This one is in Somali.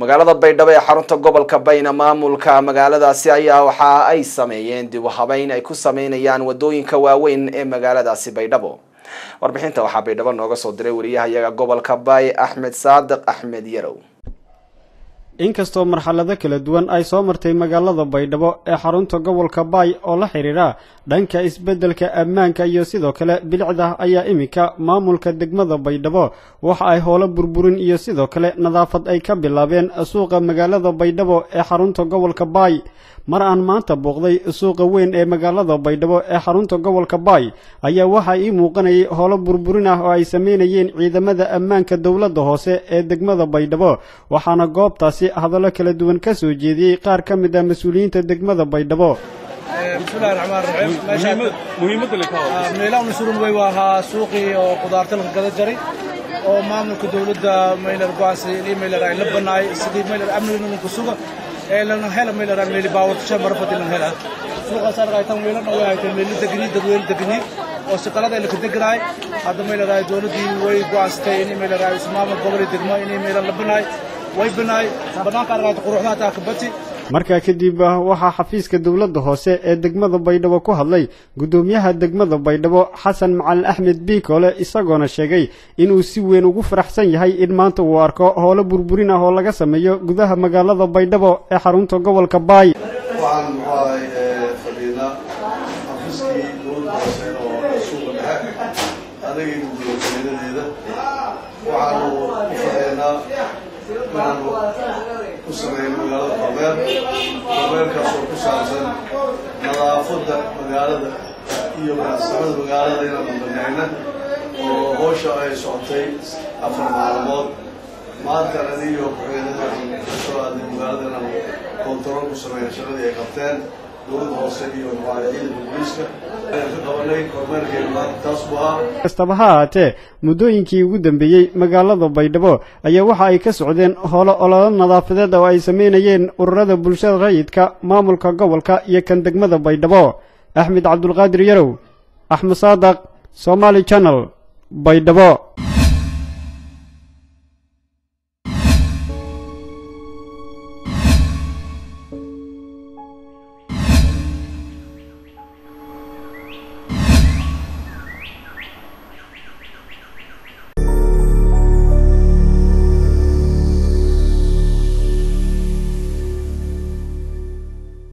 magaalada baydhabo ee xarunta gobolka bayna maamulka magaaladaasi ayaa waxa ay sameeyeen dib u habeyn ay ku sameynayaan waddooyinka waaweyn ee magaaladaasi baydhabo. Warbixinta waxaa baydhabo nooga soo diray wariyahayaga gobolka bay axmed saadiq axmed yarow inkastoo marxalado kala duwan ay soo martay magaalada baydhabo ee xarunta gobolka baay oo la xidhiidha dhanka isbeddelka ammaanka iyo sidoo kale bilicda ayaa iminka maamulka degmada baydhabo. Waxa ay howlo burburin iyo sidoo kale nadaafad ay ka bilaabeen suuqa magaalada baydhabo ee xarunta gobolka baay mar aan maanta booqday suuqa weyn ee magaalada baydhabo ee xarunta gobolka baay ayaa waxaa ii muuqanayay howlo burburin ah oo ay sameynayeen ciidamada ammaanka dowladda hoose ee degmada baydhabo. Waxaana goobtaasi hadallo kala duwan ka soo jeediyey qaar ka mid ah mas'uuliyiinta degmada baydhabo. Bismillahi raxmaan ahaa suuqii oo qudaarta la gada jaray oo maamulka dowladda maylar go'aansaday in maylar ay la banaay sidii maylar amniga nunka suga لنا هلا ميلا رام لي باور شمر فتنا هلا سوق صار قايتا ميلا نو هاي تن ميلا دغني دغويل دغني oo shaqalada ay ka degnaay hadda ma ilaahay dawladii way go'aastay in ma ilaahay ismaama gobol degmo in ma ilaahay labanaay way banaay banaanka aragta quruxda ta ka bati markaa kadib waxaa xafiiska dowladda hoose ee degmada baydhabo ku hadlay guddoomiyaha degmada baydhabo xasan macalin axmed biikoole isagoona sheegay inuu si weyn ugu faraxsan yahay in maanta uu arko howlo burburin ah oo laga sameeyo gudaha magaalada baydhabo ee xarunta gobolka baay ku sameeyo magaalada kormeer kormeerkaas oo ku saabsan nadaafadda magaalada iyo ganacsamada magaalada inaanu banayna oo howsha ay socotay afar maalmood. Maanta aniyo ku-xigeenada ka soo aaday magaalada inaanu kontarool ku sameeyo shaqadii ay qabteen kastaba ha ahaatee muddooyinkii ugu dambeeyey magaalada baydhabo ayaa waxa ay ka socdeen holo ololo nadaafadeed oo ay sameynayeen ururada bulshada rayidka maamulka gobolka iyo kan degmada baydhabo. Axmed cabdulqaadir yarow axmed saadaq somaali channel baydhabo